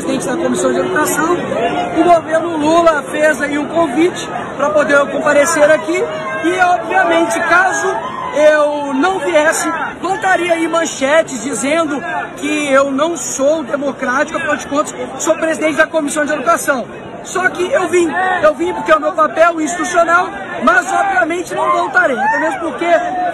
presidente da Comissão de Educação, o governo Lula fez aí um convite para poder comparecer aqui e, obviamente, caso eu não viesse, voltaria aí manchetes dizendo que eu não sou democrático, afinal de contas, sou presidente da Comissão de Educação. Só que eu vim, eu vim porque é o meu papel institucional, mas obviamente não voltarei, até mesmo porque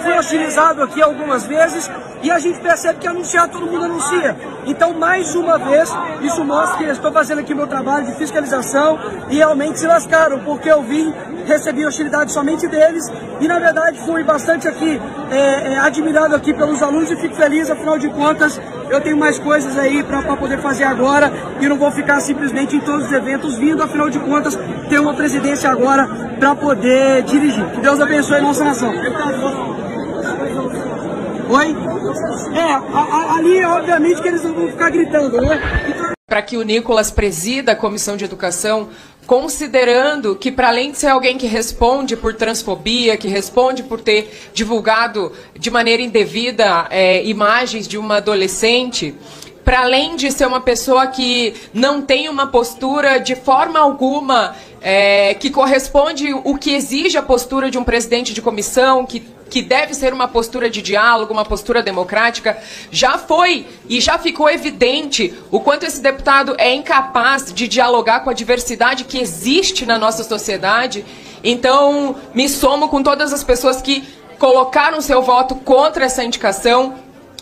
fui hostilizado aqui algumas vezes e a gente percebe que anunciar todo mundo anuncia. Então, mais uma vez, isso mostra que eu estou fazendo aqui meu trabalho de fiscalização e realmente se lascaram, porque eu vim, recebi hostilidade somente deles e, na verdade, fui bastante aqui é, é, admirado aqui pelos alunos e fico feliz, afinal de contas, eu tenho mais coisas aí para poder fazer agora e não vou ficar simplesmente em todos os eventos vindo, afinal de contas, ter uma presidência agora para poder dirigir. Que Deus abençoe a nossa nação. Oi? É, a, a, ali obviamente que eles não vão ficar gritando, né? Para que o Nicolas presida a comissão de educação, considerando que, para além de ser alguém que responde por transfobia, que responde por ter divulgado de maneira indevida é, imagens de uma adolescente, para além de ser uma pessoa que não tem uma postura de forma alguma é, que corresponde o que exige a postura de um presidente de comissão, que que deve ser uma postura de diálogo, uma postura democrática, já foi e já ficou evidente o quanto esse deputado é incapaz de dialogar com a diversidade que existe na nossa sociedade. Então, me somo com todas as pessoas que colocaram seu voto contra essa indicação.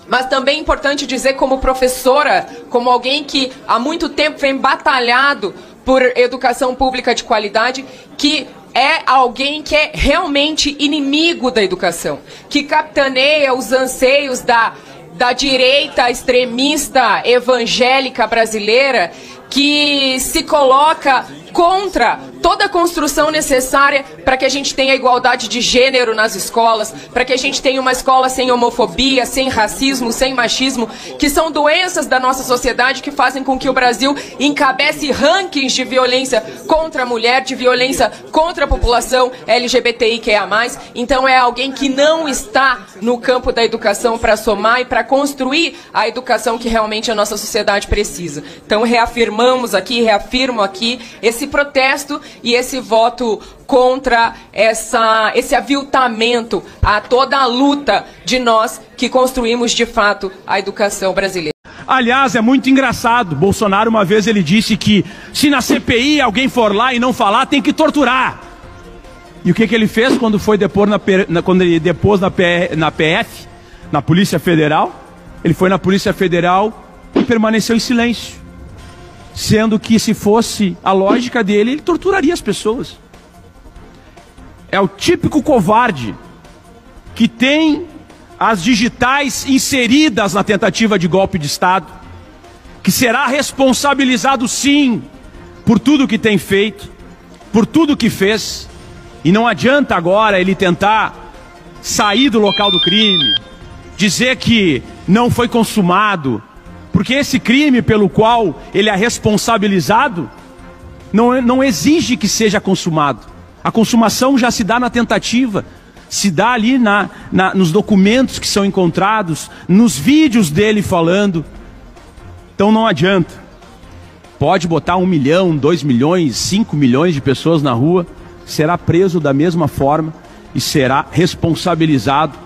Mas também é importante dizer, como professora, como alguém que há muito tempo vem batalhado por educação pública de qualidade, que é alguém que é realmente inimigo da educação, que capitaneia os anseios da, da direita extremista evangélica brasileira, que se coloca contra toda a construção necessária para que a gente tenha igualdade de gênero nas escolas, para que a gente tenha uma escola sem homofobia, sem racismo, sem machismo, que são doenças da nossa sociedade que fazem com que o Brasil encabece rankings de violência contra a mulher, de violência contra a população LGBTIQA+. Então é alguém que não está no campo da educação para somar e para construir a educação que realmente a nossa sociedade precisa. Então reafirmamos aqui, reafirmo aqui esse protesto e esse voto contra essa, esse aviltamento a toda a luta de nós que construímos de fato a educação brasileira. Aliás, é muito engraçado. Bolsonaro uma vez ele disse que se na CPI alguém for lá e não falar, tem que torturar. E o que, que ele fez quando foi depor na, na quando ele depôs na, na PF, na Polícia Federal? Ele foi na Polícia Federal e permaneceu em silêncio sendo que se fosse a lógica dele, ele torturaria as pessoas. É o típico covarde que tem as digitais inseridas na tentativa de golpe de Estado, que será responsabilizado sim por tudo que tem feito, por tudo que fez, e não adianta agora ele tentar sair do local do crime, dizer que não foi consumado, porque esse crime pelo qual ele é responsabilizado não, não exige que seja consumado. A consumação já se dá na tentativa, se dá ali na, na, nos documentos que são encontrados, nos vídeos dele falando. Então não adianta. Pode botar um milhão, dois milhões, cinco milhões de pessoas na rua, será preso da mesma forma e será responsabilizado